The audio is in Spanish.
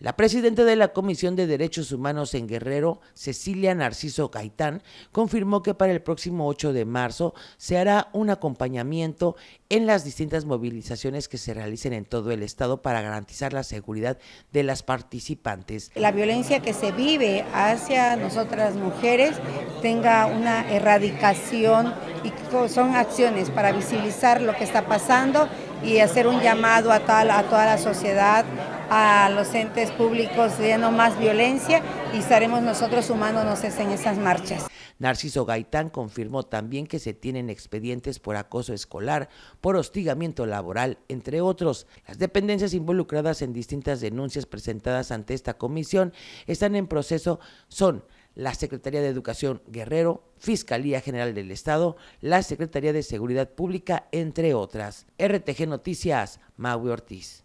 La presidenta de la Comisión de Derechos Humanos en Guerrero, Cecilia Narciso Gaitán, confirmó que para el próximo 8 de marzo se hará un acompañamiento en las distintas movilizaciones que se realicen en todo el estado para garantizar la seguridad de las participantes. La violencia que se vive hacia nosotras mujeres tenga una erradicación y son acciones para visibilizar lo que está pasando y hacer un llamado a, toda la sociedad a los entes públicos de no más violencia y estaremos nosotros sumándonos en esas marchas. Narciso Gaitán confirmó también que se tienen expedientes por acoso escolar, por hostigamiento laboral, entre otros. Las dependencias involucradas en distintas denuncias presentadas ante esta comisión están en proceso, son la Secretaría de Educación Guerrero, Fiscalía General del Estado, la Secretaría de Seguridad Pública, entre otras. RTG Noticias, Maui Ortiz.